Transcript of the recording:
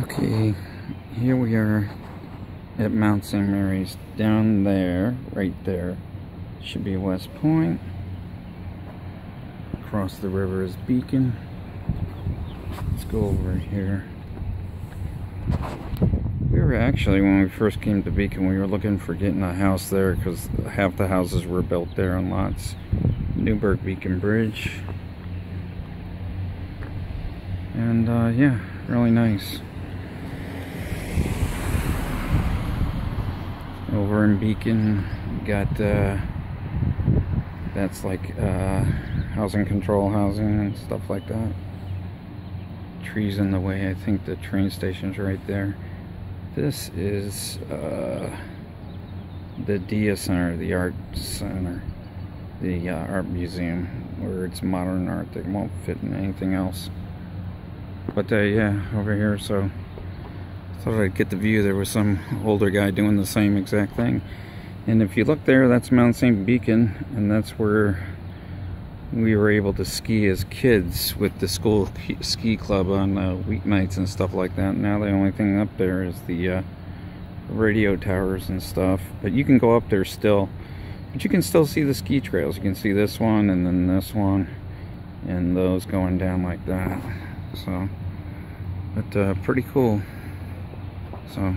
Okay, here we are at Mount St. Mary's. Down there, right there, should be West Point. Across the river is Beacon. Let's go over here. We were actually, when we first came to Beacon, we were looking for getting a house there because half the houses were built there on lots. Newburgh Beacon Bridge. And uh, yeah, really nice. Over in Beacon got uh, that's like uh, housing control housing and stuff like that. Trees in the way I think the train station's right there. This is uh, the Dia Center the art center the uh, art museum where it's modern art that won't fit in anything else. But uh, yeah over here so thought I'd get the view. There was some older guy doing the same exact thing. And if you look there, that's Mount St. Beacon, and that's where we were able to ski as kids with the school ski club on uh, weeknights and stuff like that. Now the only thing up there is the uh, radio towers and stuff. But you can go up there still. But you can still see the ski trails. You can see this one and then this one and those going down like that. So, but uh, pretty cool. So